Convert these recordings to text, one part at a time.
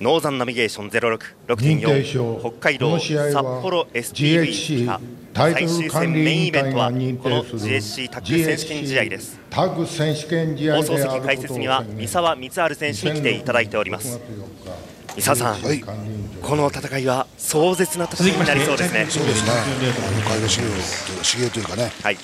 ノーザンナビゲーション066.4北海道札幌 STV か最終戦メインイベントはこの GSC タッグ選手権試合です。タッグ選手権試合放送席解説には三沢光晴選手に来ていただいております。三沢さん、はい、この戦いは壮絶な戦いになりそうですね。そうですね。海外修行というかね、はい、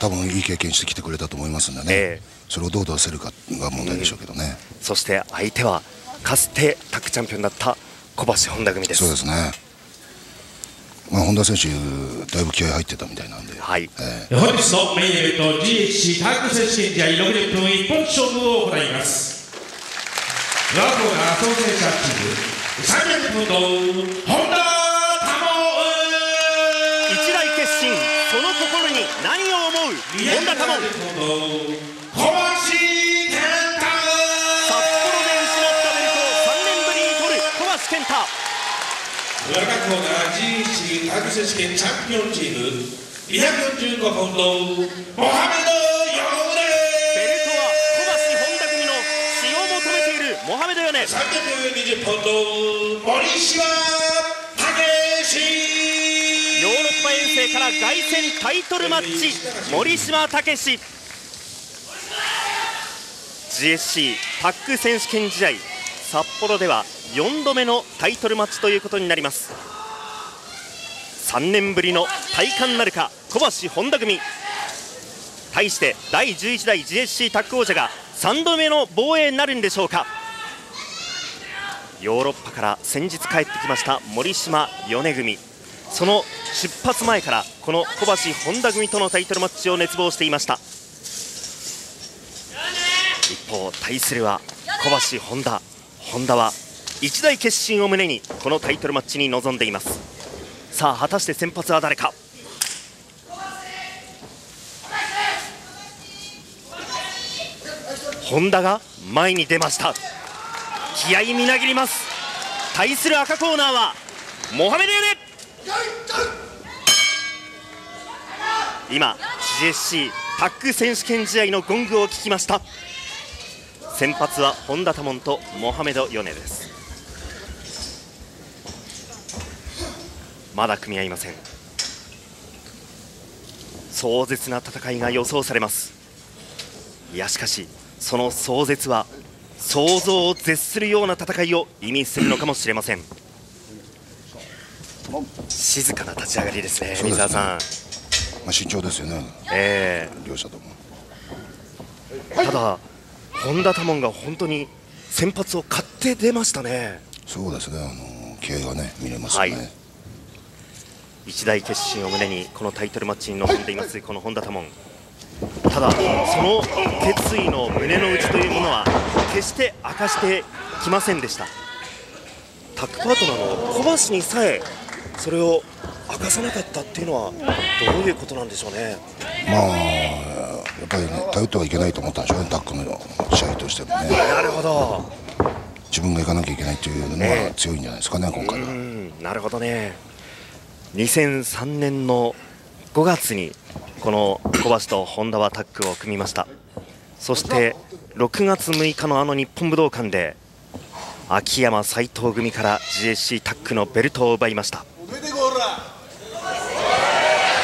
多分いい経験してきてくれたと思いますんでね、えー、それをどう出せるかが問題でしょうけどね、うん、そして相手はかつてタッグチャンピオンだった小橋本田組です。そうですね。まあ、本田選手、だいぶ気合入ってたみたいなんで、はい。えー、本日のメインイベント、GHC タッグ選手権試合60分一本勝負を行います。ラコーナー総選手チーム、300分の本田一大決心、その心に何を思う？本田小橋浦学校が GHC 科学選手権チャンピオンチーム245ポンドモハメド・ヨーレベルトは小橋本田組の血を求めているモハメド・ヨネ。320ポンド森島武史ヨーロッパ遠征から凱旋タイトルマッチ。森島武史。GSC タッグ選手権試合。札幌では4度目のタイトルマッチということになります。3年ぶりの体感なるか小橋本田組。対して第11代 GSC タッグ王者が3度目の防衛になるんでしょうか。ヨーロッパから先日帰ってきました森島米組。その出発前からこの小橋本田組とのタイトルマッチを熱望していました。一方対するは小橋本田。本田は一大決心を胸にこのタイトルマッチに臨んでいます。さあ果たして先発は誰か？本田が前に出ました。気合みなぎります。対する赤コーナーはモハメド・ヨネ。今 GSC タッグ選手権試合のゴングを聞きました。先発は本田多門とモハメド・ヨネです。まだ組み合いません。壮絶な戦いが予想されます。いやしかしその壮絶は想像を絶するような戦いを意味するのかもしれません。静かな立ち上がりですね三沢さん、まあ、慎重ですよね、えー、両者とも。ただ本田多門が本当に先発を買って出ましたね。そうですね。あの気合がね見れますね、はい。一大決心を胸にこのタイトルマッチに臨んでいますこの本田多門。ただその決意の胸の内というものは決して明かしてきませんでした。タッグパートナーの小橋にさえそれを明かさなかったっていうのはどういうことなんでしょうね。まあぱりね頼ってはいけないと思ったんでしょうねタッグの試合としてもね。なるほど。自分が行かなきゃいけないというのは強いんじゃないですかね、今回は。なるほどね。2003年の5月にこの小橋と本田はタッグを組みました。そして6月6日のあの日本武道館で秋山斎藤組から GSC タッグのベルトを奪いました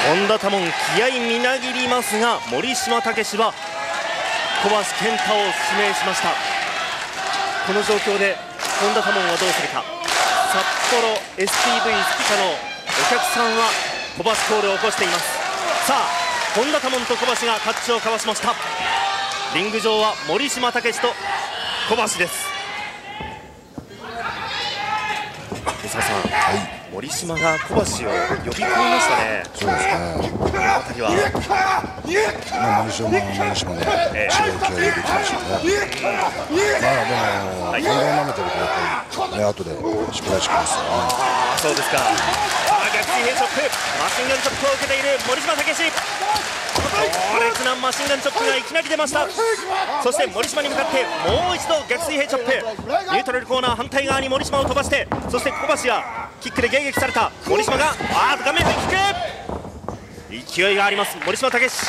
本田多門気合みなぎりますが森島武史は小橋健太を指名しました。この状況で本田多門はどうするか。札幌 STV スピカのお客さんは小橋コールを起こしています。さあ本田多門と小橋がタッチを交わしました。リング上は森島武史と小橋です三沢さん、はい、森島が小橋を呼び込みましたね。そうですね。この辺りはまあ森島も森島でえー、気合い入れてますよね、まあでも、はい、本番舐めてるとやっぱりね後で失敗しますよね。ああそうですか。水平チョップマシンガンチョップを受けている森島武史。強烈なマシンガンチョップがいきなり出ました。そして森島に向かってもう一度逆水平チョップニュートラルコーナー反対側に森島を飛ばしてそして小橋がキックで迎撃された。森島があー画面でキック勢いがあります。森嶋猛。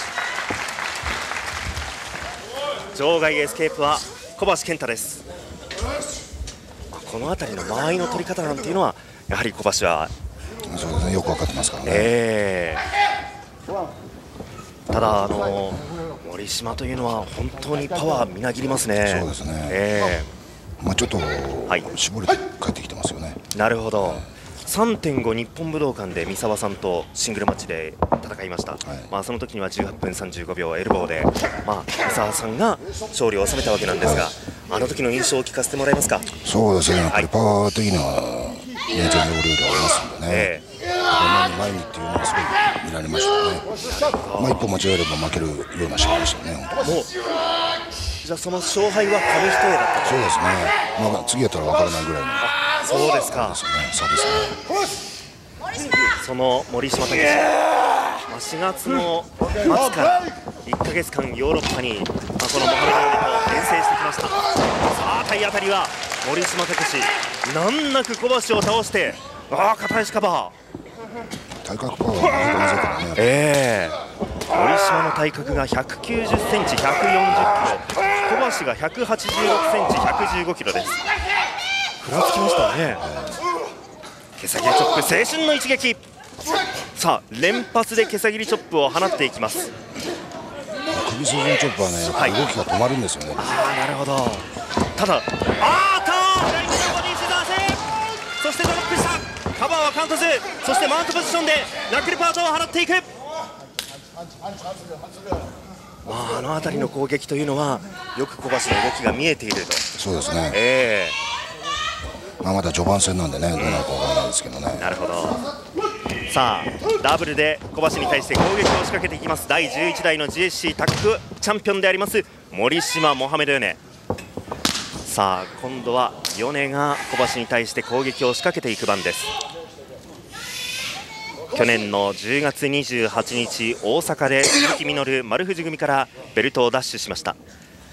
場外エスケープは小橋建太です。ここの辺りの間合いの取り方なんていうのはやはり小橋はそうですね。よく分かってますからね、え。ー、ただあの森嶋というのは本当にパワーみなぎりますね。そうですね、え。ー、まあ、ちょっと絞れて帰ってきてますよね、なるほど、3.5日本武道館で三沢さんとシングルマッチで戦いました、はい、まあ、その時には18分35秒エルボーで、まあ、三沢さんが勝利を収めたわけなんですが、あの時の印象を聞かせてもらえますか？そうですね、やっぱりパワー的には年長の量でありますんでね、えー、前にっていうのはすごい見られましたね、まあ、一歩間違えれば負けるような試合でしたね、本当もうじゃあ、その勝敗は紙一重だったそうですね、まあ、次やったら分からないぐらいの。そうですか。そうですね。その森島武史、まあ、4月の末から1か月間ヨーロッパに、まあ、このモハメドと遠征してきました。さあ体当たりは森島武史、難なく小橋を倒して、ああ片足カバー。体格パワーがね。ええー、森島の体格が190センチ、140キロ、小橋が186センチ、115キロです。食らつきましたね。毛先チョップ青春の一撃。さあ連発で毛先チョップを放っていきます。首筋のチョップはねやっぱり動きが止まるんですよね、はい、ああなるほど。ただあーっと左のボディシザーセそしてドロップしたカバーはカウントずそしてマウントポジションでナックルパートを払っていく。まあ、あの辺りの攻撃というのはよく小橋の動きが見えていると。そうですね、えーまあ、まだ序盤戦なんでね、どうなるかわからないですけどね。なるほど。さあダブルで小橋に対して攻撃を仕掛けていきます。第11代の GSC タッグチャンピオンであります森島モハメドヨネ。さあ今度は米が小橋に対して攻撃を仕掛けていく番です。去年の10月28日大阪で鈴木みのる丸藤組からベルトを奪取しました。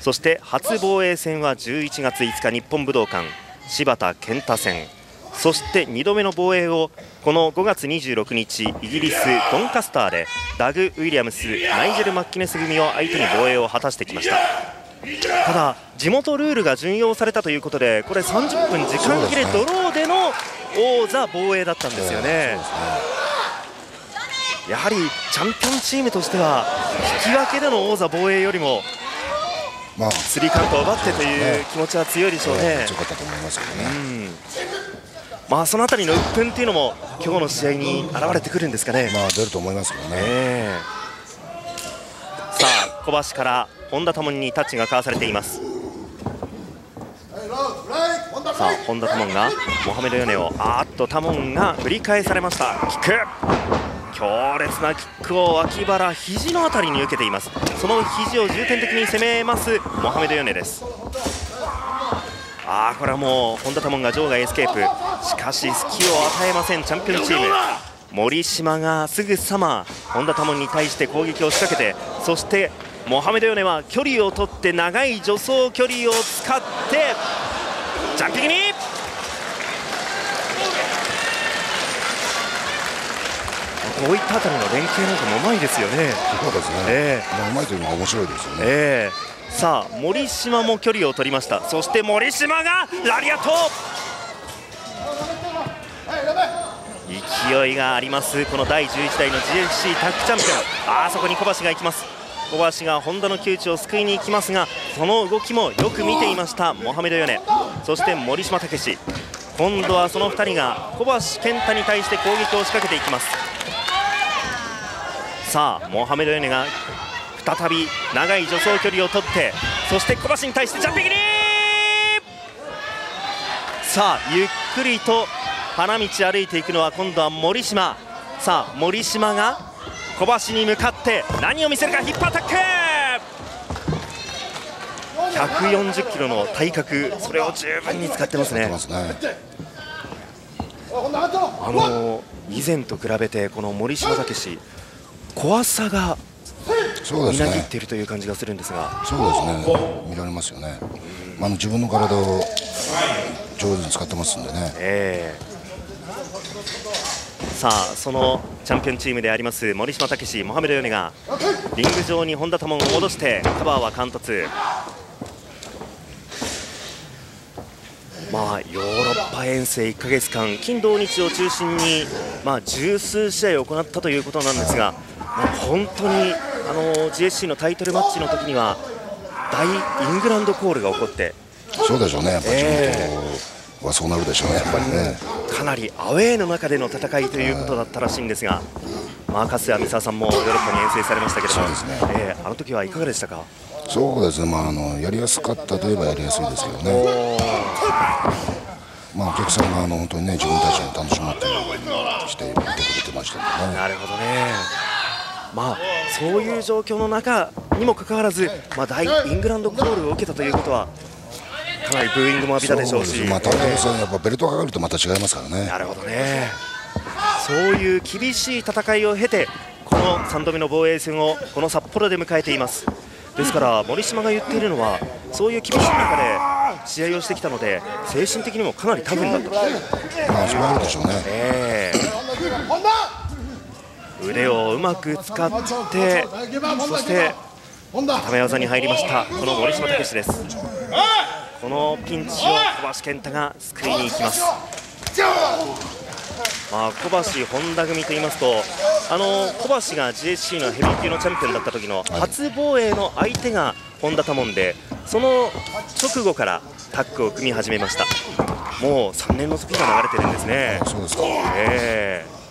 そして初防衛戦は11月5日日本武道館。柴田健太戦。そして2度目の防衛をこの5月26日イギリス・ドンカスターでダグ・ウィリアムスナイジェル・マッキネス組を相手に防衛を果たしてきました。ただ地元ルールが準用されたということでこれ30分時間切れドローでの王座防衛だったんですよね。やはりチャンピオンチームとしては引き分けでの王座防衛よりもまあ、スリーカウントを奪ってという気持ちは強いでしょうね。強かったと思いますけどね。まあそのあたりの鬱憤っていうのも今日の試合に現れてくるんですかね。まあ出ると思いますけどね。えー、さあ小橋から本田智にタッチが交わされています。さあ本田多聞がモハメド・ヨネをあーっと多聞が振り返されましたキック強烈なキックを脇腹肘のあたりに受けています。その肘を重点的に攻めますモハメド・ヨネです。あーこれはもう本田多聞が場外エスケープ。しかし隙を与えませんチャンピオンチーム。森嶋がすぐさま本田多聞に対して攻撃を仕掛けてそしてモハメド・ヨネは距離を取って長い助走距離を使ってジャンピングにこういったあたりの連携なんかもうまいですよね。そうですね。えー、まあうまいというのが面白いですよね。えー、さあ森島も距離を取りました。そして森島がラリアット。勢いがありますこの第11代の GFC タッグチャンピオンあそこに小橋が行きます小橋が本田の窮地を救いに行きますがその動きもよく見ていましたモハメド・ヨネそして森島武史今度はその2人が小橋健太に対して攻撃を仕掛けていきますさあモハメド・ヨネが再び長い助走距離を取ってそして小橋に対してジャンピングにさあゆっくりと花道歩いていくのは今度は森島。さあ森島が小橋に向かって何を見せるかヒップアタック！140キロの体格それを十分に使ってますね。あの以前と比べてこの森島武史怖さがみなぎっているという感じがするんですが。そうですね。見られますよね、まあ、自分の体を上手に使ってますんでね、えー、さあそのチャンピオンチームであります森島武史モハメド・ヨネがリング上に本田友を戻してカバーは貫突。まあヨーロッパ遠征1か月間金土日を中心に、まあ、十数試合を行ったということなんですが、まあ、本当にあの GSC のタイトルマッチの時には大イングランドコールが起こってそうでしょうねやっぱり地元はそうなるでしょうねやっぱりね。かなりアウェーの中での戦いということだったらしいんですが、まあ、粕谷美沙さんもヨーロッパに遠征されましたけれども、そうですね。えーあの時はいかがでしたか？そうですねまああのやりやすかったといえばやりやすいですけどねまあお客さんがあの本当にね自分たちの楽しもうっていうようにして見てくれてましたね。なるほどね。まあそういう状況の中にもかかわらず、まあ、大イングランドコールを受けたということはかなりブーイングも浴びたでしょうし。まあタイトル戦やっぱベルトがかかるとまた違いますからね。なるほどね。そういう厳しい戦いを経てこの3度目の防衛戦をこの札幌で迎えています。ですから森島が言っているのはそういう厳しい中で試合をしてきたので精神的にもかなりタフになったと、まあそれはあるでしょうね。ええ腕をうまく使ってそしてため技に入りましたこの森島武史です。このピンチを小橋健太が救いに行きます。まあ、小橋本田組といいますとあの小橋が GSC のヘビー級のチャンピオンだった時の初防衛の相手が本田多門でその直後からタッグを組み始めました。もう3年の時が流れてるんですね。そうですか。ええ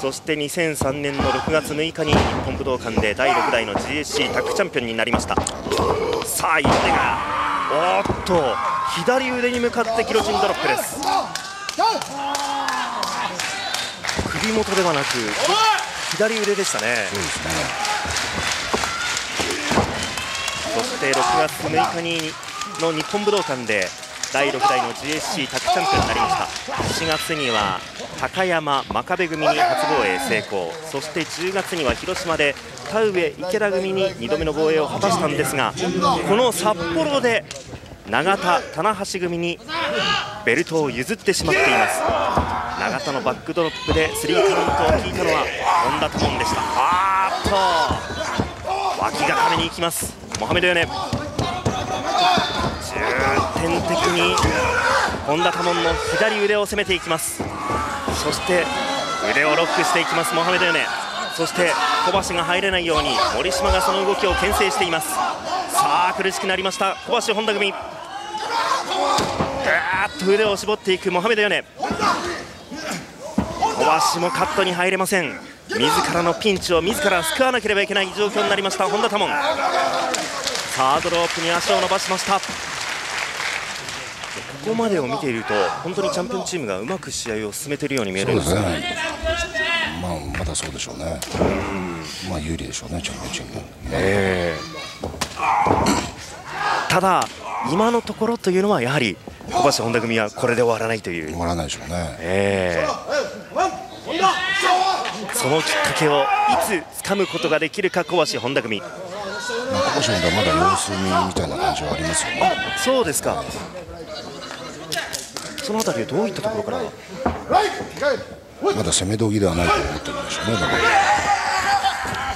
そして2003年の6月6日に日本武道館で第6代の GSC タッグチャンピオンになりました。さあ一手がおっと左腕に向かってギロチンドロップです。首元ではなく左腕でしたね。そうですねそして6月6日にの日本武道館で第6代の GSC タッグチャンピオンになりました。7月には高山真壁組に初防衛成功。そして10月には広島で田上池田組に2度目の防衛を果たしたんですがこの札幌で永田棚橋組にベルトを譲ってしまっています。永田のバックドロップでスリーカウントを聞いたのは本田智音でした。あーっと脇が壁に行きます。モハメド・ヨネ。点的に本田多門の左腕を攻めていきます。そして腕をロックしていきますモハメド・ヨネ。そして小橋が入れないように森島がその動きを牽制しています。さあ苦しくなりました。小橋本田組。ぐーっと腕を絞っていくモハメド・ヨネ。小橋もカットに入れません。自らのピンチを自ら救わなければいけない状況になりました本田多門サードロープに足を伸ばしました。ここまでを見ていると本当にチャンピオンチームがうまく試合を進めているように見えるんですね。まあまだそうでしょうね。まあ有利でしょうねチャンピオンチーム。ただ今のところというのはやはり小橋本田組はこれで終わらないという。終わらないでしょうね。ええ。そのきっかけをいつ掴むことができるか小橋本田組。まあ今年はまだ様子見みたいな感じはありますよね。そうですかそのあたりはどういったところから？まだ攻め道着ではないと思ってるんでしょうね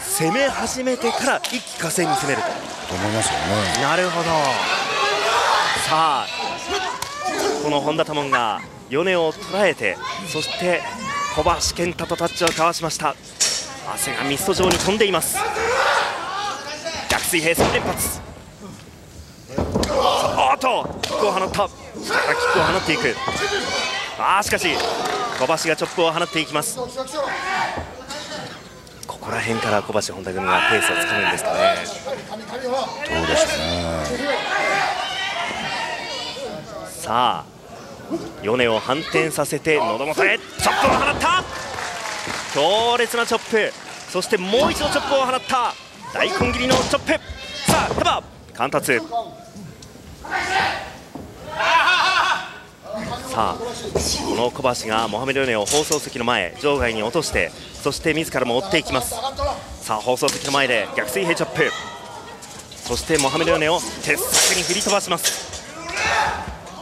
攻め始めてから一気呵成に攻めると。と思いますよね。なるほど。さあこの本田多門が米を捉えてそして小橋健太とタッチを交わしました。汗がミスト状に飛んでいます。逆水平3連発。おっとキックを放った。キックを放っていく。あーしかし小橋がチョップを放っていきます。ここら辺から小橋本田組がペースをつかむんですかね。どうでしょうね。さあ米を反転させて喉元へチョップを放った。強烈なチョップ。そしてもう一度チョップを放った。大根切りのチョップ。さあカバー。貫達さあこの小橋がモハメド・ヨネを放送席の前場外に落としてそして自らも追っていきます。さあ放送席の前で逆水平チョップ。そしてモハメド・ヨネを鉄柵に振り飛ばします。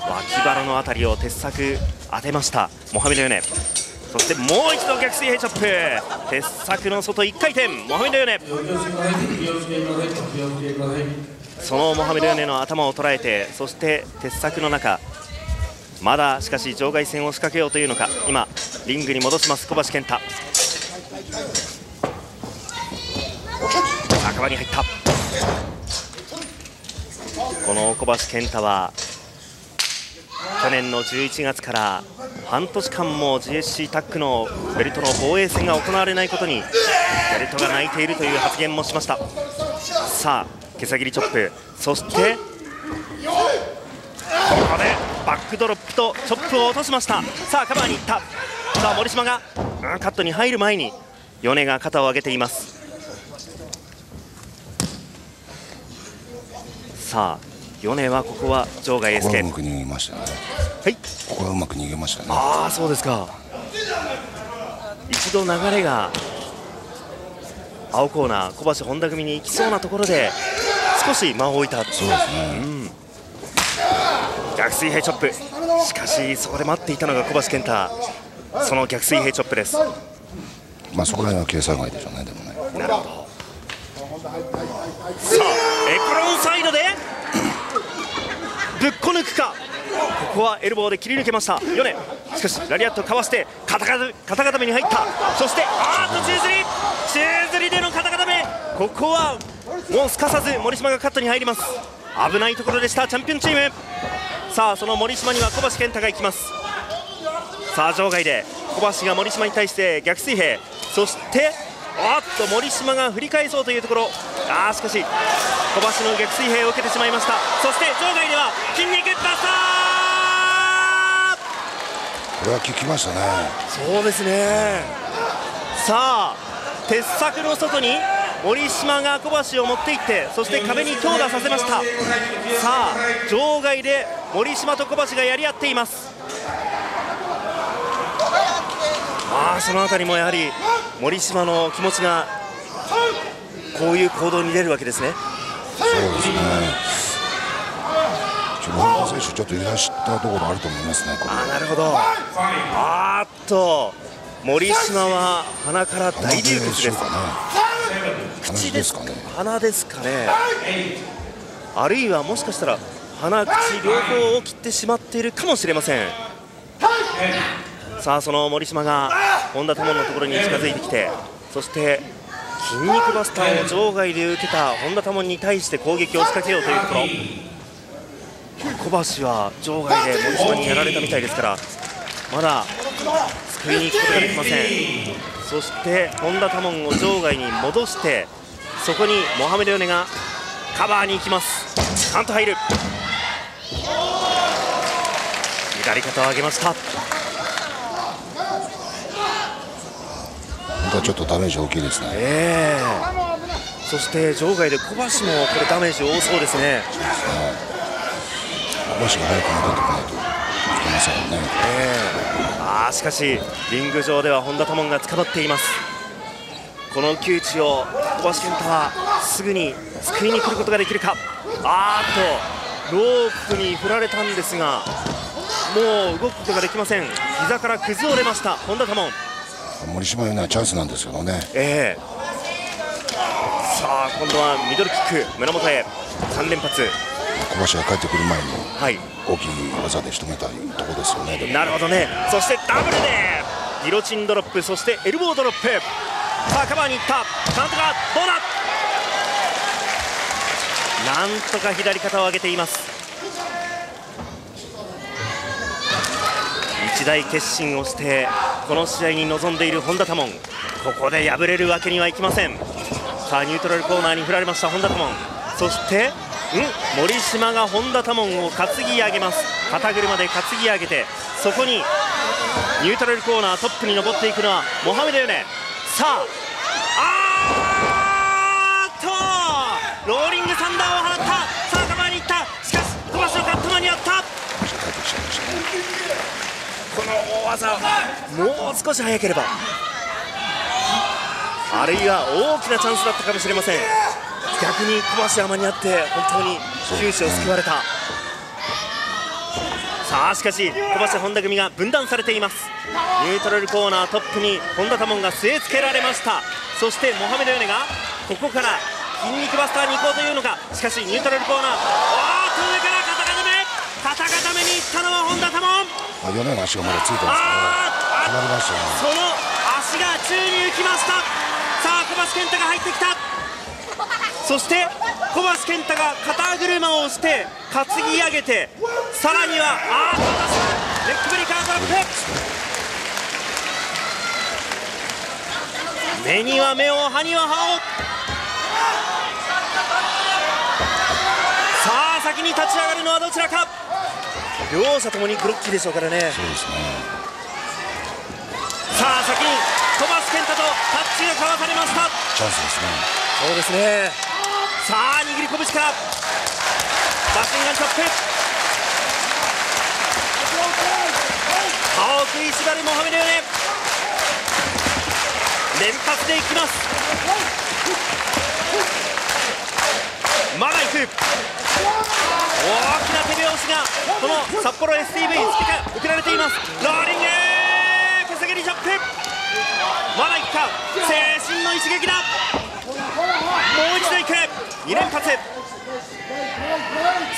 脇腹のあたりを鉄柵当てましたモハメド・ヨネ。そしてもう一度逆水平チョップ。鉄柵の外1回転モハメド・ヨネ。そのモハメド・ヨネの頭を捉えてそして鉄柵の中まだしかし場外戦を仕掛けようというのか。今リングに戻します小橋健太。赤に入った。この小橋健太は去年の11月から半年間も GSC タッグのベルトの防衛戦が行われないことにベルトが泣いているという発言もしました。さあ毛先りチョップ。そしてここでバックドロップとチョップを落としました。さあカバーに行った。さあ森島が、うん、カットに入る前に米が肩を上げています。さあ米はここは場外エスケうまく逃げましたね。はい。ここはうまく逃げましたね。ああそうですか。一度流れが青コーナー小橋本田組に行きそうなところで少し間を置いた。そうですね、うん、逆水平チョップ。しかしそこで待っていたのが小橋健太。その逆水平チョップです。まあそこら辺は計算外でしょうねでもね。なるほど。さあエプロンサイドでぶっこ抜くか。ここはエルボーで切り抜けました。米。しかしラリアットかわして肩肩固めに入った。そしてあーっと宙づり宙づりでの肩固めここはもうすかさず森島がカットに入ります。危ないところでしたチャンピオンチーム。さあその森島には小橋健太が行きます。さあ場外で小橋が森島に対して逆水平。そしておっと森島が振り返そうというところ。あしかし小橋の逆水平を受けてしまいました。そして場外では筋肉バスターこれは効きましたね。そうですね。さあ鉄柵の外に森島が小橋を持っていってそして壁に強打させましたさあ場外で森島と小橋がやり合っていますまあその辺りもやはり森島の気持ちがこういう行動に出るわけですね。そうですね。本田選手ちょっといらしたところあると思いますね。あなるほど。あっと森島は鼻から大流血です。口ですかね。鼻ですかね。あるいはもしかしたら鼻口両方を切ってしまっているかもしれません。さあその森島が本田智のところに近づいてきてそして筋肉バスターを場外で受けた本田智に対して攻撃を仕掛けようというところ小橋は場外で森島にやられたみたいですからまだ救いに行くことができませんそして本田多門を場外に戻してそこにモハメド・ヨネがカバーに行きます。ちゃんと入る。左肩を上げました。本当はちょっとダメージ大きいですね、えー、そして場外で小橋もこれダメージ多そうですねそうですね。小橋が早く戻ってこないとませんよね、えー、あしかしリング上では本田多門が捕まっています。この窮地を小橋健太はすぐに救いに来ることができるか。あーっとロープに振られたんですがもう動くことができません。膝から崩れました本田多門森島にはチャンスなんですけどね、えー、さあ今度はミドルキック胸元へ。3連発小橋が帰ってくる前に、はい、大きい技で仕留めたいところですよね。なるほどね。そしてダブルでギロチンドロップそしてエルボードロップ。さあカバーにいった。なんとかどうだ？なんとか左肩を上げています。一大決心をしてこの試合に臨んでいる本田多門。ここで敗れるわけにはいきません。さあニュートラルコーナーに振られました本田多門。そしてん？森島が本田多門を担ぎ上げます。肩車で担ぎ上げてそこにニュートラルコーナートップに登っていくのはモハメド・ヨネ。さああっとローリングサンダーを放った。さあカバーに行った。しかし小橋のカット間に合った。この大技もう少し早ければあるいは大きなチャンスだったかもしれません。逆に小橋山にあって本当に九州を救われた。さあしかし小橋本田組が分断されています。ニュートラルコーナートップに本田多門が据え付けられました。そしてモハメド・ヨネがここから筋肉バスターに行こうというのか。しかしニュートラルコーナーおーっと上から肩固め。肩固めに行ったのは本田多門。まあ、4年の足がまだついてますから決まりましたね。その足が宙に浮きました。さあ小橋健太が入ってきたそして小橋健太が肩車をして担ぎ上げてさらにはあーっとレッグブリカードロップ。目には目を歯には歯を。さあ先に立ち上がるのはどちらか。両者ともにグロッキーでしょうからねね。さあ先に小橋健太とタッチが交わされました。チャンスですね。そうですねさあ握り拳から。マシンガンチョップ。歯を食いしばるモハメドヨネ。連発でいきます。まだ行く。大きな手拍子がこの札幌 STV スピカ送られています。ローリング!手下げにチョップ。まだ行くか精神の一撃だ。もう一度行く。2連発。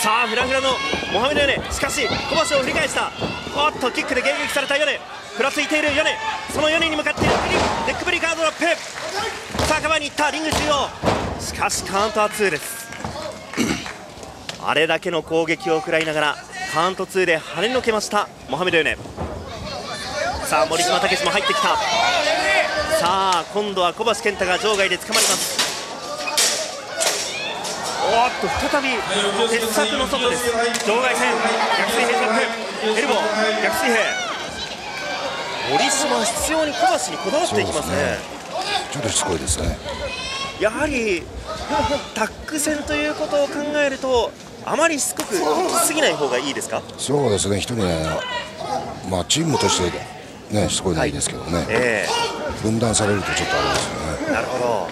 さあフラフラのモハメドヨネ。しかし小橋を振り返した。おっとキックで迎撃されたヨネ。ふらついているヨネ。そのヨネに向かってネックブリカードロップ。さあカバーに行った。リング中央。しかしカウントは2です。あれだけの攻撃を食らいながらカウント2で跳ねのけました。モハメドヨネ。さあ森島武史も入ってきた。さあ今度は小橋健太が場外で捕まります。おっと再び鉄柵の外です。場外戦逆水平ジャンプエルボー逆水平。森島は必要に小橋にこだわっていきますね。ちょっとしつこいですね。やはりタック戦ということを考えるとあまりしつこくしすぎない方がいいですか？そうですね。一人ねまあチームとしてねしつこいのはいいですけどね、え分断されるとちょっとあれですよね。えなるほど。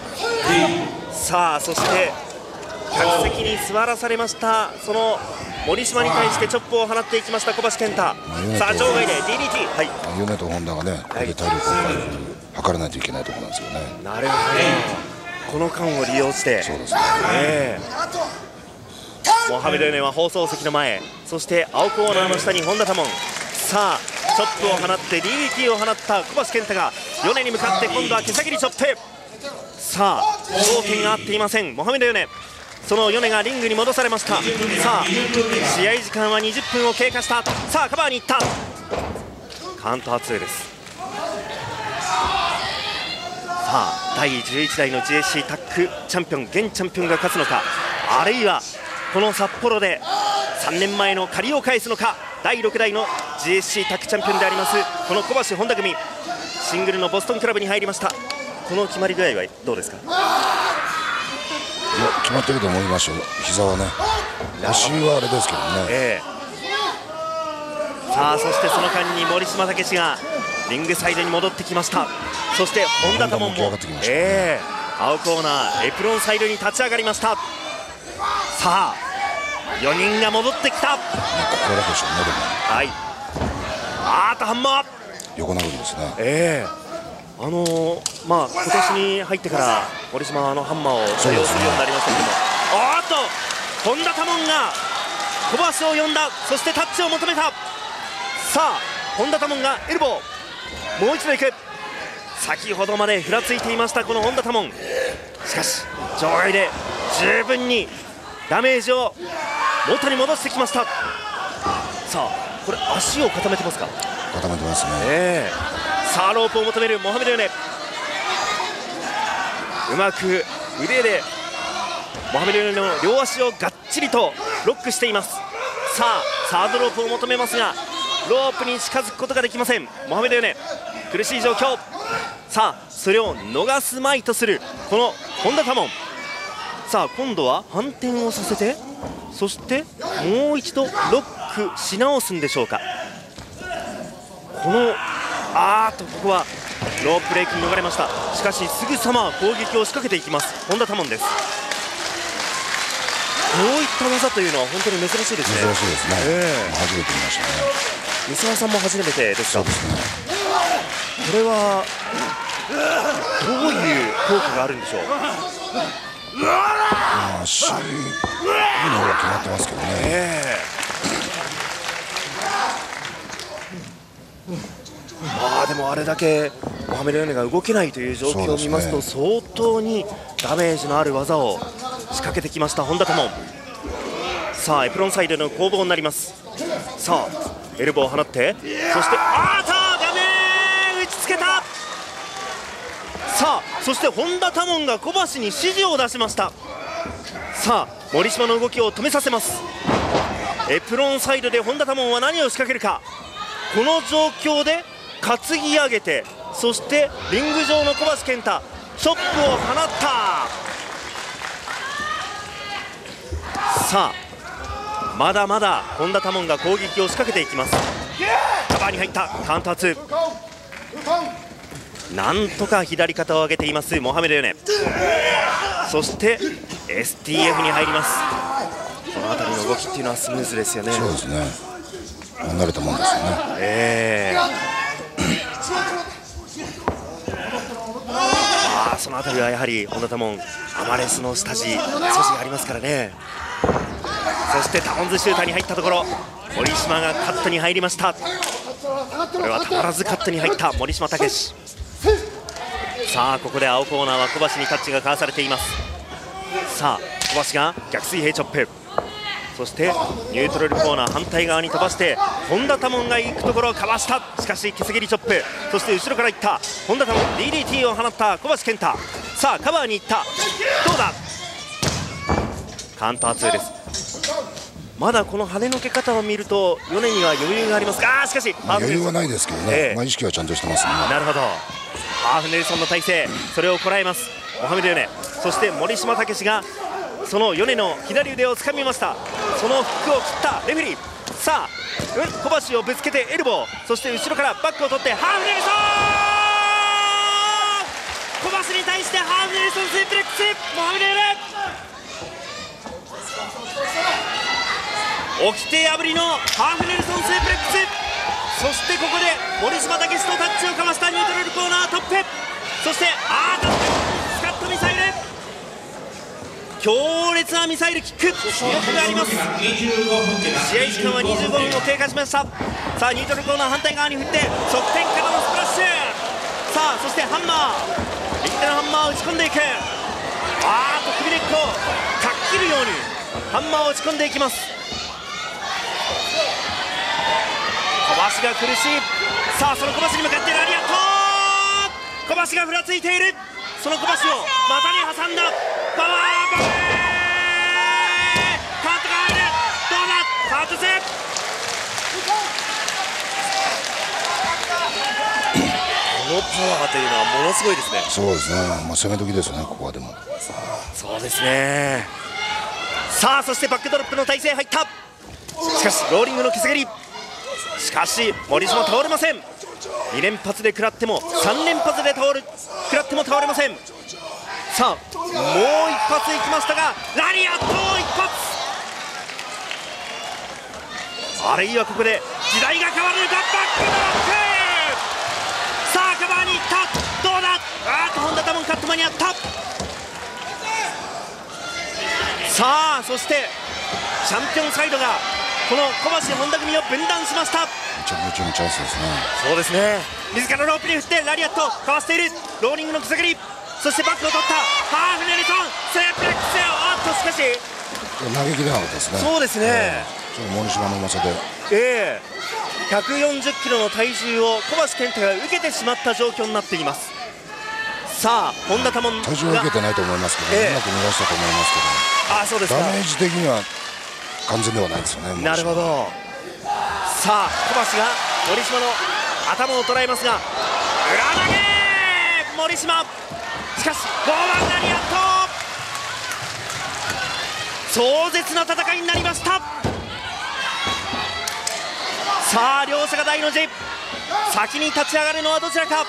さあそして客席に座らされました。その森島に対してチョップを放っていきました小橋健太。さあ場外で DDT はい。米と本田がねこれで体力を回復図らないといけないところなんですよね。なるほどこの間を利用して。そうですね。ええ。モハメドヨネは放送席の前。そして青コーナーの下に本田多門。さあチョップを放って DDT を放った小橋健太が米に向かって今度は毛先りチョップ。さあ焦点が合っていません。モハメドヨネその米がリングに戻されました。さあ試合時間は20分を経過した。さあカバーに行った。カウントは2です。さあ第11代の GSC タッグチャンピオン現チャンピオンが勝つのか。あるいはこの札幌で3年前の借りを返すのか。第6代の GSC タッグチャンピオンでありますこの小橋本田組。シングルのボストンクラブに入りました。この決まり具合はどうですか？決まってると思いますよ。膝はね。足はあれですけどね。ええ。さあそしてその間に森島武史がリングサイドに戻ってきました。そして本田友ももね。ええ。青コーナーエプロンサイドに立ち上がりました。さあ4人が戻ってきた。まあここからでしょうねでも。はい。あーっとハンマー横殴りですね。ええあのーまあ今年に入ってから森島はあのハンマーを採用するようになりましたけども。あーっと本田多門が小橋を呼んだ。そしてタッチを求めた。さあ本田多門がエルボー。もう一度行く。先ほどまでふらついていましたこの本田多門。しかし場外で十分にダメージを元に戻してきました。さあこれ足を固めてますか？固めてますね。ええさあロープを求めるモハメドヨネ。うまく腕でモハメドヨネの両足をがっちりとロックしています。さあサードロープを求めますがロープに近づくことができません。モハメドヨネ苦しい状況。さあそれを逃すまいとするこの本田多門。さあ今度は反転をさせてそしてもう一度ロックし直すんでしょうか。このあーっとここはロープブレーキに逃れました。しかしすぐさま攻撃を仕掛けていきます。本田多門です。こういった技というのは本当に珍しいですね。珍しいですね、え初めて見ましたね。三沢さんも初めてですかそうですね。これはどういう効果があるんでしょう？まあ足いいのが決まってますけどね。えもあれだけモハメド・ヨネが動けないという状況を見ますと相当にダメージのある技を仕掛けてきました本田智さあエプロンサイドの攻防になります。さあエルボーを放ってそしてあーた画面打ちつけた。さあそして本田多門が小橋に指示を出しました。さあ森島の動きを止めさせます。エプロンサイドで本田多門は何を仕掛けるか。この状況で担ぎ上げてそしてリング上の小橋健太チョップを放った。さあまだまだ本田多門が攻撃を仕掛けていきます。カバーに入った。カウンター2なんとか左肩を上げていますモハメド・ヨネ。そして STF に入ります。この辺りの動きっていうのはスムーズですよね。そうですね。慣れたもんですよね。ええ。ああその辺りはやはり本田タモンアマレスの下地素地がありますからね。そしてタモンズシューターに入ったところ森島がカットに入りました。これはたまらずカットに入った森島武さあここで青コーナーは小橋にタッチがかわされています。さあ小橋が逆水平チョップ。そしてニュートラルコーナー反対側に飛ばして本田多門が行くところをかわした。しかし毛切りチョップ。そして後ろから行った。本田多門 DDT を放った。小橋健太。さあカバーに行った。どうだ？カウンター2です。まだこの跳ねのけ方を見ると米には余裕があります。がしかし余裕はないですけどね、えー、まあ、意識はちゃんとしてますね。なるほど。ハーフネルソンの体勢。それをこらえます。モハメド・ヨネ。そして森島武史がその米の左腕を掴みましたそのフックを切ったレフェリー。さあ、うん、小橋をぶつけてエルボー。そして後ろからバックを取ってハーフネルソン小橋に対してハーフネルソンスープレックス。モハメド・ヨネ掟破りのハーフネルソンスープレックス。そしてここで森島武史とタッチをかましたニュートラルコーナートップ。そしてあースカットミサイル強烈なミサイルキック。威力があります。試合時間は25分を経過しました。さあニュートラルコーナー反対側に振って側転からのスプラッシュ。さあそしてハンマー。右手のハンマーを打ち込んでいく。あーっと首根っこかっきるように。ハンマーを打ち込んでいきます。小橋が苦しい。さあその小橋に向かってラリアット小橋がふらついている。その小橋を股に挟んだ。パワーボレーカウントが入るどうだカウント制このパワーというのはものすごいですね。そうですね、まあ、攻め時ですねここはでも。そうですね。さあそしてバックドロップの体勢入った。しかしローリングの削り。しかし森島倒れません。2連発で食らっても3連発で倒る。食らっても倒れませんさあもう一発いきましたがラリアット一発。あるいはここで時代が変わる。がバックドロップさあカバーにいった。どうだ？あーっと本田多門カット間に合った。さあそしてチャンピオンサイドがこの小橋本田組を分断しました。めちゃめちゃのチャンスですね。そうですね。自らロープに振ってラリアットかわしている。ローリングのくさぐりそしてバックを取った。ハーフネルソン。スープレックスおっとし。かし投げきれなかったですね。そうですね、ちょっと森島のうまさで。ええ。140キロの体重を小橋健太が受けてしまった状況になっています。さあ本田多門体重は受けてないと思いますけど、ええ。うまく逃がしたと思いますあそうですダメージ的には完全ではないですよねなるほど。さあ小橋が森島の頭を捉えますが裏投げ!森島!しかしゴーワンラリアット壮絶な戦いになりました。さあ両者が大の字。先に立ち上がるのはどちらか。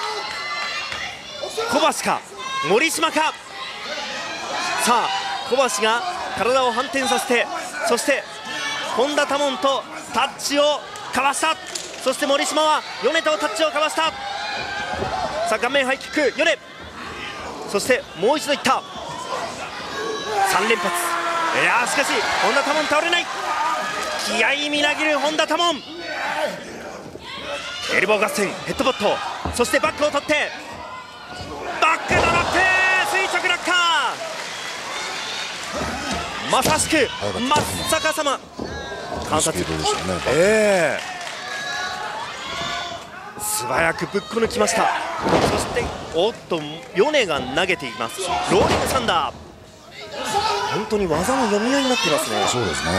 小橋か森島か。さあ小橋が体を反転させてそして本田多門とタッチをかわした。そして森島は米とタッチをかわした。さあ顔面ハイキック米そしてもう一度いった。3連発。いやーしかし本田多門倒れない。気合いみなぎる本田多門。エルボー合戦ヘッドボット。そしてバックを取って。バックドロップ垂直落下。まさしく真っ逆さま観察ねえー、素早くぶっこ抜きました。そしておっと米が投げています。ローリングサンダー。本当に技の読み合いになっていますね。そうですね。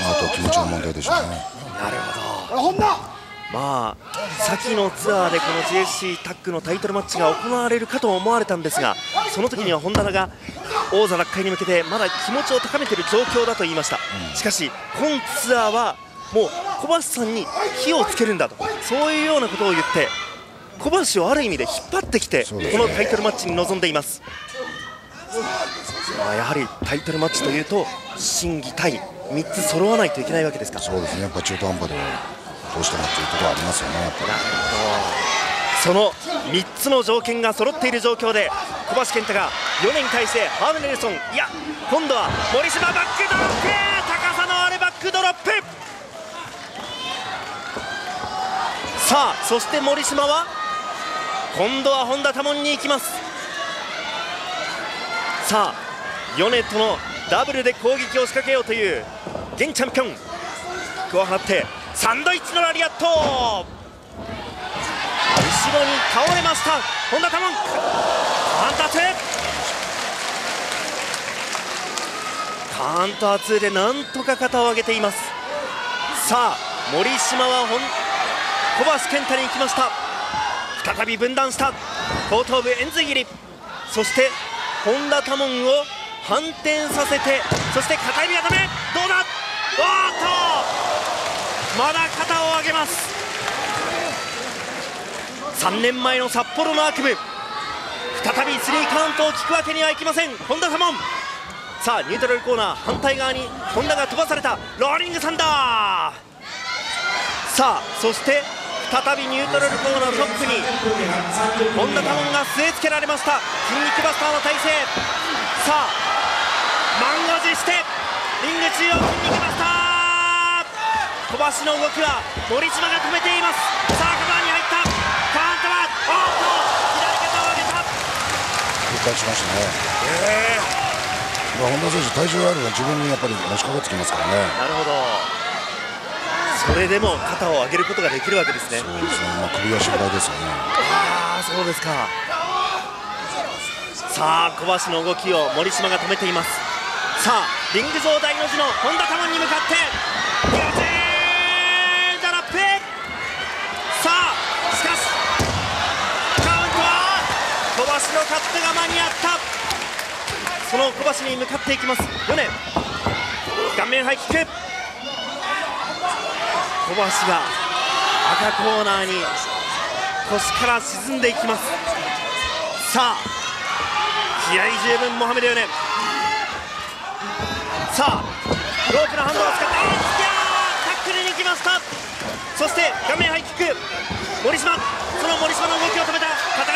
まあ、あと気持ちの問題でしょうね。なるほど。まあ先のツアーでこの GFC タッグのタイトルマッチが行われるかと思われたんですがその時には本棚が王座奪回に向けてまだ気持ちを高めている状況だと言いました、しかし今ツアーはもう小橋さんに火をつけるんだと。そういうようなことを言って小橋をある意味で引っ張ってきてこのタイトルマッチに臨んでいます。まあ、やはりタイトルマッチというと審議対3つ揃わないといけないわけですか。そうですね。やっぱ中途半端でどうしてもというところはありますよねその3つの条件が揃っている状況で小橋健太が4年に対してハームネルソン。いや今度は森島バックドロップ。高さのあるバックドロップさあそして森島は今度は本田多門に行きます。さあ米とのダブルで攻撃を仕掛けようという現チャンピオン。クを放ってサンドイッチのラリアット。後ろに倒れました本田タモンカー2カウンターでなんとか肩を上げています。さあ森島は小橋健太に行きました。再び分断した。後頭部円髄切り。そして本田タモンを反転させてそして片指固めどうだ？おっと！まだ肩を上げます。3年前の札幌の悪夢。再びスリーカウントを聞くわけにはいきません。本田サモンさあニュートラルコーナー反対側に本田が飛ばされた。ローリングサンダー。さあそして再びニュートラルコーナートップに。本田タモンが据え付けられました。筋肉バスターの体勢。さあ満を持してリング中央筋肉マスター。小橋の動きは森島が止めています。さあカバーに入った。カウントはおっと左肩を上げた。復活しましたね。ええー、まあ、本田選手体重があるのは自分にやっぱり押しかかってきますからね。なるほどそれでも肩を上げることができるわけですね。そうですね、まあ、首は心配ですよね。ああそうですか。さあ小橋の動きを森島が止めています。さあリング上大の字の本田タモンに向かってさあしかしカウントは小橋のカットが間に合った。その小橋に向かっていきます。米顔面ハイキック小橋が赤コーナーに腰から沈んでいきます。さあ気合十分モハメドヨネ。さあロープのハンドを使ってタックルに行きました。そして画面ハイキック森島その森島の動きを止めた。肩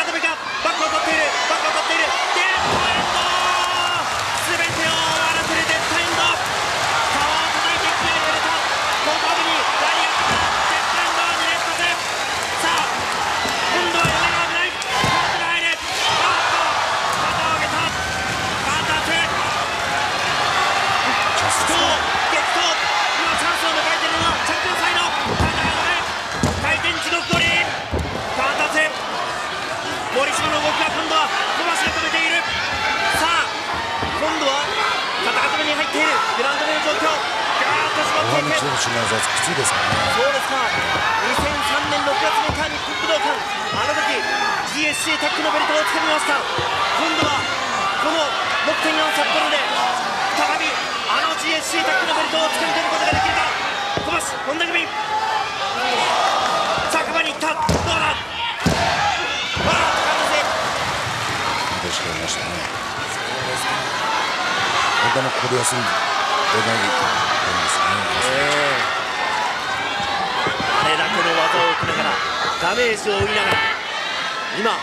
ッと絞っていく選手の技きついですからね。そうですか2003年6月6日日本武道館あの時 GSC タッグのベルト。をつかみました今度はこの6.4札幌で再びあの GSC タッグのベルトをつかみ取ることができるか小橋本田組さあカバに行ったどうだああ出してましたね本田もここで休んで出ないんですね、あれだけの技を受けながらダメージを負いながら今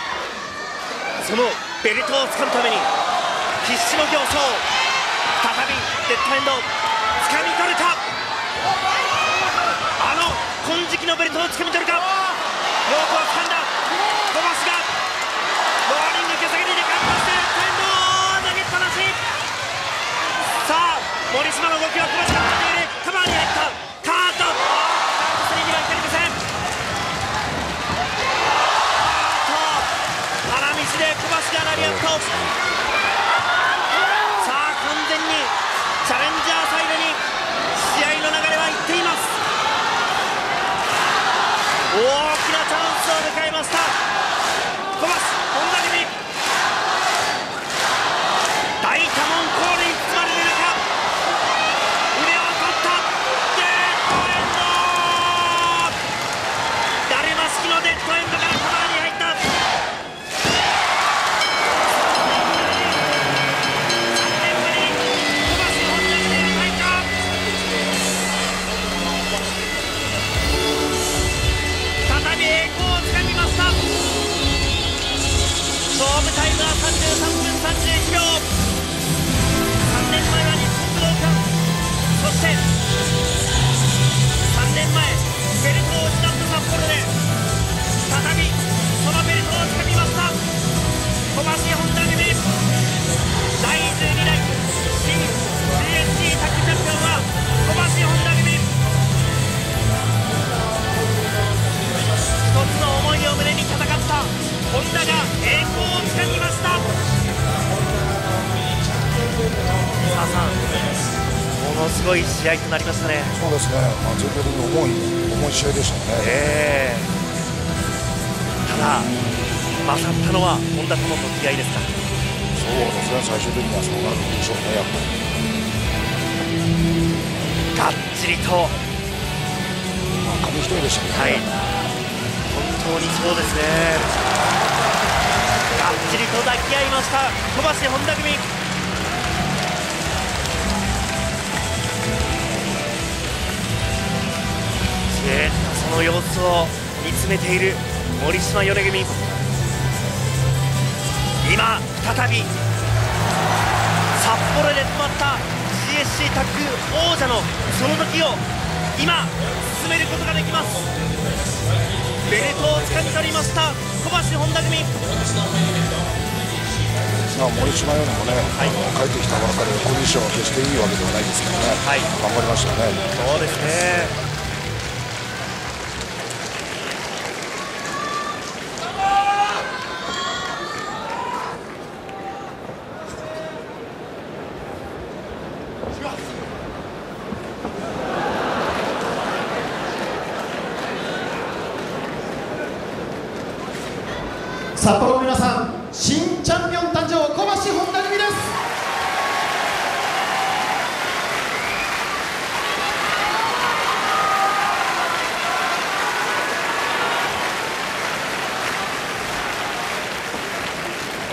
そのベルトを掴むために必死の行相再びデッドエンド掴み取れた。あの金色のベルトを掴み取るか？ロープを掴んだ。飛ばしがローリング毛下げにでッっしてデッドエンド投げっぱなし。さあ森島の動きは来ました。が合となりましたね。そうですね、まあ、全体的に重い重い試合でしたね。ええ。ただ勝ったのは本田友の気合ですか。そうですね、最終的にはそうなるんでしょうね、やっぱり。がっちりと。まあ、紙一重でしたね。はい。本当にそうですね。がっちりと抱き合いました。小橋本田組じーっとその様子を見つめている森島米組。今再び札幌で止まった GSC タッグ王者のその時を今進めることができます。ベルトを掴み取りました小橋本田組。まあ、森島よりもね、はい。帰ってきたばかりでコンディションは決していいわけではないですけどね、はい。頑張りましたね。そうですね札幌の皆さん新チャンピオン誕生小橋本田組です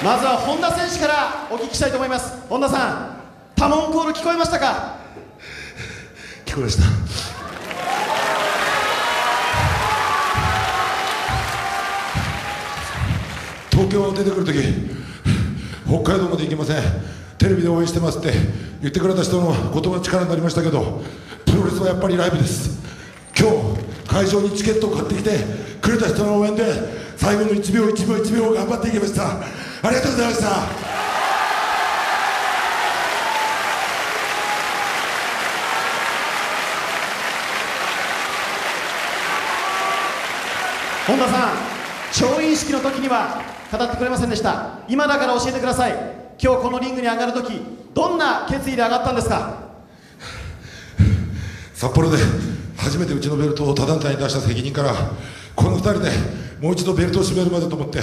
まずは本田選手からお聞きしたいと思います。本田さん多門コール聞こえましたか？聞こえました。東京出てくるとき北海道まで行けません。テレビで応援してますって言ってくれた人の言葉力になりましたけどプロレスはやっぱりライブです。今日会場にチケットを買ってきてくれた人の応援で最後の1秒1秒1秒頑張っていきました。ありがとうございました。本田さん調印式の時には語ってくれませんでした。今だから教えてください。今日このリングに上がる時どんな決意で上がったんですか？札幌で初めてうちのベルトを他団体に出した責任からこの2人でもう一度ベルトを締めるまでと思って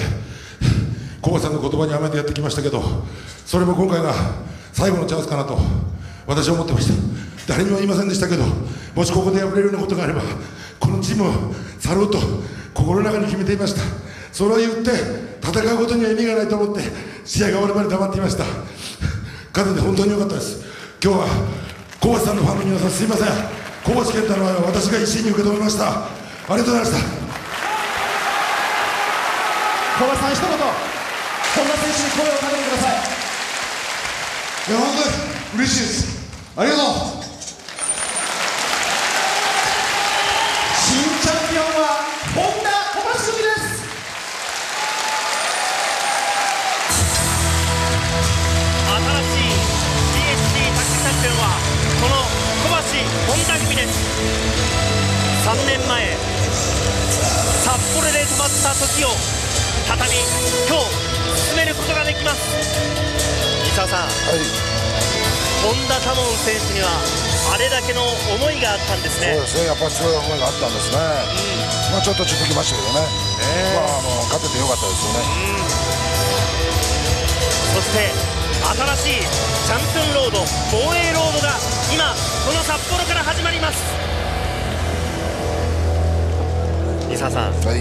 コバさんの言葉に甘えてやってきましたけどそれも今回が最後のチャンスかなと私は思ってました。誰にも言いませんでしたけどもしここで敗れるようなことがあればこのチームを去ろうと心の中に決めていました。それを言って戦うことには意味がないと思って試合が終わるまで黙っていました。勝てて本当に良かったです。今日は小橋さんのファンの皆さんすいません。小橋健太の愛は私が一身に受け止めました。ありがとうございました。小林さん一言。本田選手に声をかけてください。いや本当に嬉しいです。ありがとう3年前札幌で止まった時を再び今日進めることができます。三沢さん、はい、本田多門選手にはあれだけの思いがあったんですね。そうですね。やっぱり強い思いがあったんですね、うん、まあちょっとちょっときましたけどね、えー、まああの勝ててよかったですよね、うん、そして新しいチャンピオンロード防衛ロードが今この札幌から始まります。三沢さん、はい、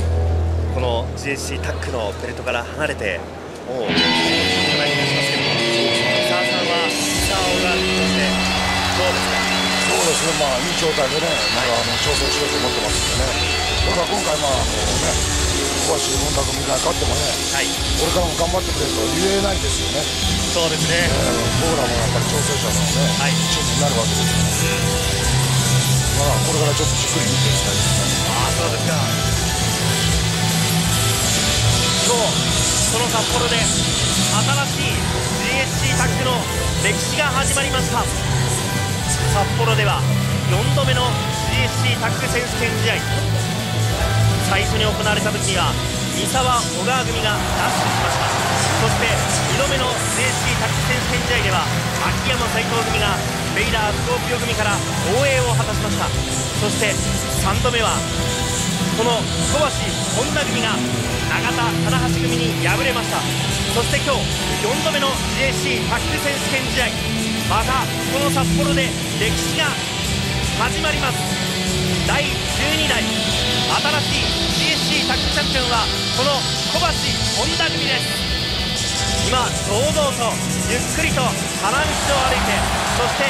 この GSC タックのベルトから離れてもうかなりいたしますけども三沢さんは三沢小川としてどうですかそうですねまあいい状態でねまだあの調整しようと思ってますんでねだから今回まああのね小橋本田組が勝ってもね、はい、これからも頑張ってくれと言えないですよね。そうですね、えー、僕らもやっぱり調整者のね、はい、チームになるわけですから、まあこれからちょっとじっくり見ていきたいですね。ああそうですか。今日その札幌で新しい GSC タッグの歴史が始まりました。札幌では4度目の GSC タッグ選手権試合最初に行われた時には三沢小川組がダッシュしました。そして2度目の JC タッグ選手権試合では秋山斎藤組がベイダースコーピオ組から防衛を果たしました。そして3度目はこの小橋本田組が永田棚橋組に敗れました。そして今日4度目の JC タッグ選手権試合。またこの札幌で歴史が始まります。第12代。新しい CSC タッグチャンピオンはこの小橋本田組です。今堂々とゆっくりと花道を歩いてそして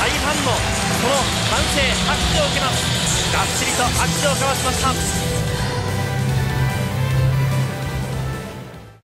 大半のこの歓声拍手を受けます。がっちりと拍手を交わしました。